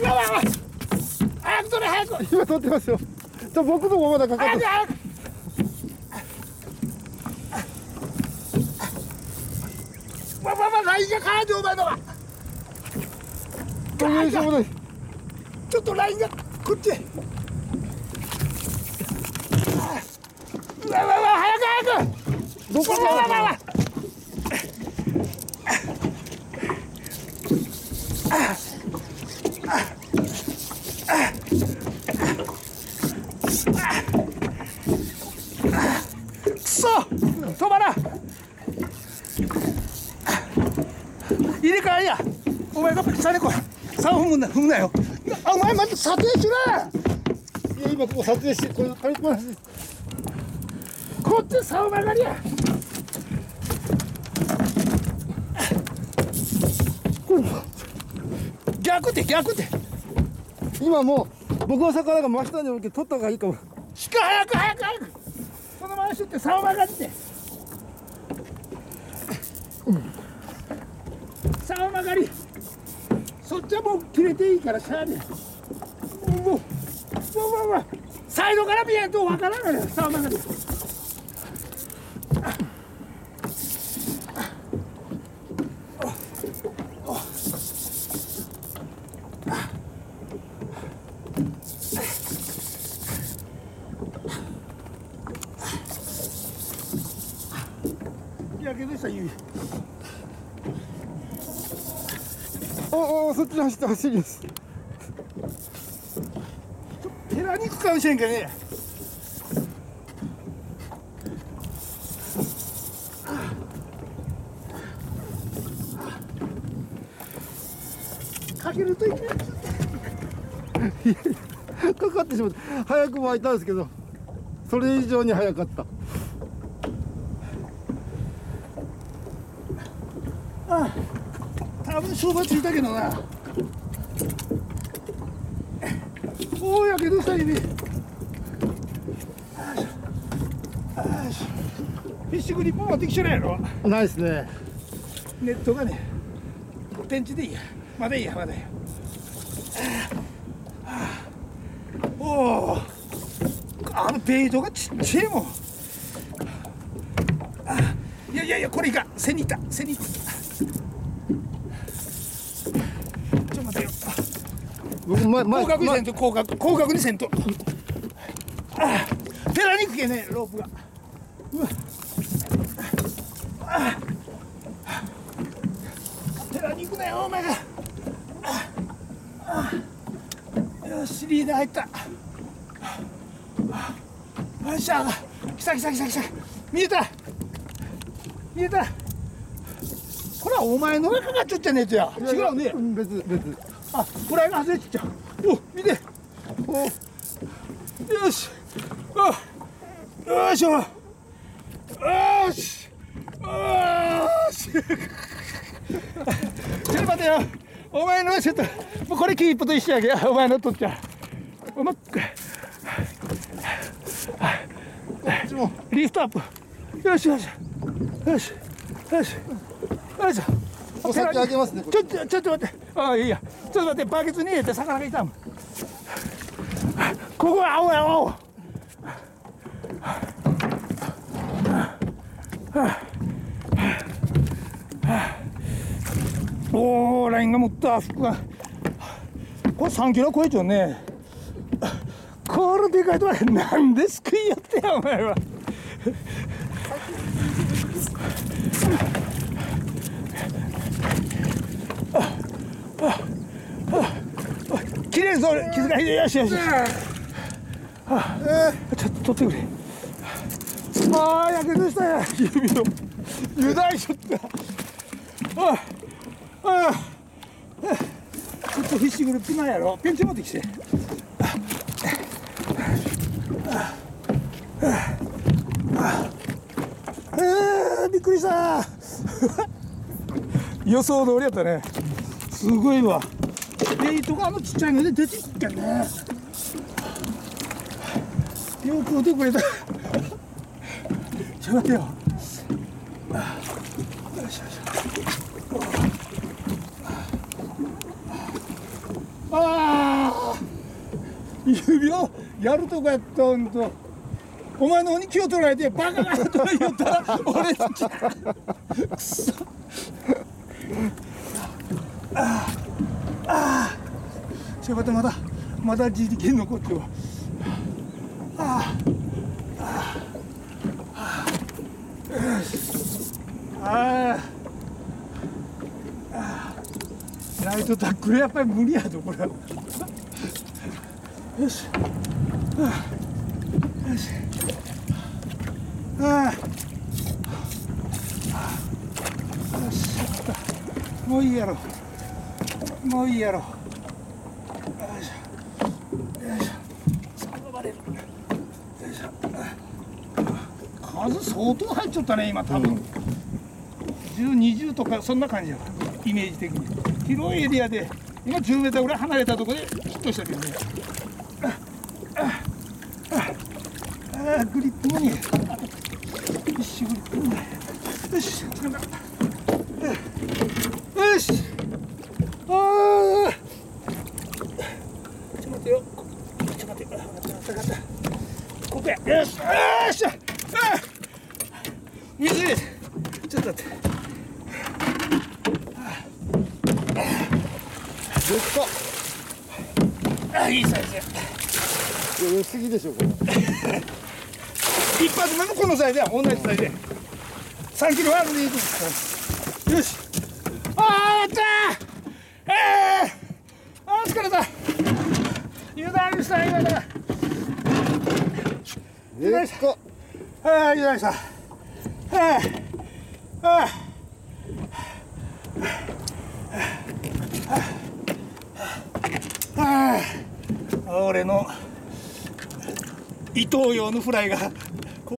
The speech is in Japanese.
うわうわわ早く取れ早く今撮ってますよ。じゃ僕のもまだかかって早くわわわラインが絡んでお前のはどういうしょうもないちょっとラインがこっち。うわわわ早く早く。どこうわわわわくそ止まらん入れ替えや。お前が下に来い。竿踏むな踏むなよ。お前まず撮影しろいや今ここ撮影してこれ軽く話こっち竿曲がりや。逆って逆って今もう僕の魚が真下におるけど取った方がいいかも。しか早く早く早く。このまましって竿曲がって。竿曲がり。そっちはもう切れていいからしゃあねもうもうもうもうもう。サイドから見えんとわからないよ。竿曲がり。やけどした指ああそっちに走って走りです。ヘラ肉かもしれんけどね。かけるといけない かかってしまって早く巻いたんですけどそれ以上に早かった。多分勝負ついたけどな。おおやけどし。た指フィッシュグリップ持ってきちゃうやろ。ないですね。ネットがね電池でいいや。まだいいやまだいい。やおおあのベイトがちっちゃいもん。あいやいやいやこれいかん。背にいった。背にいったちょっと待てよ僕前前広角にせんと広角広角にせんと。あペラにくけねロープが。うわあペラに行くなよお前が。ああよしリーダー入った。よっしゃ。来た来た来た来た。見えた。見えた。これはお前のがかかっちゃったねえとや。違うね。ん別別あ、フライが外れちゃっちゃう。お、見て。お、よし。あ、よいしょ。よし。よし。ちょっと待てよ。お前のはちょっと、もうこれキープと一緒やけど、お前の取っちゃう。おまっリフトアップ。よしよし。よし。よし。よいしょ。お酒あげますねこちょっとちょっと待ってああいいやちょっと待ってバケツに入れて魚がいたもん。ここは青や青。おおラインが持った服がこれ3キロ超えちゃうね。これでかいとはなんですくいやってやお前は。きれいぞ傷がひどいよしよし。ちょっと取ってくれ。ああやけどしたや。指の油断しとった。ああああちょっとフィッシングルピナやろ。ペンチ持ってきて。ああびっくりした予想通りやったねすごいわベイトがあのちっちゃいので出てきたね。よく追ってくれたちょっと待ってよ。あよしよしああ指をやるとかやったんと。お前の方に気を取られてバカがと言ったら俺たちくそ。ああああ。しまったまだまだ自力残ってるわあ。ああ。あよしあ。あライトタックルやっぱり無理やぞこれはよしあ。あよしあ。あよしやったもういいやろもういいやろ。よいしょ。よいしょ。までよいしょ。数相当入っちゃったね今多分、1020とかそんな感じやイメージ的に。広いエリアで今10メーターぐらい離れたところでヒットしたけどね。あグリップもねよしグリップもねよしつかんだよしああちょっと待ってよちょっと待ってよあ分かった分かったここやよしよっし。ゃああ水。ちょっと待って。でっかあいいサイズや。良すぎでしょこれ。一発目もこのサイズや。同じサイズや。3キロあるでいいです。よし。ああやったーええー、あー疲れた。油断した油よいしょああよいしょああああああ俺の伊藤洋のフライが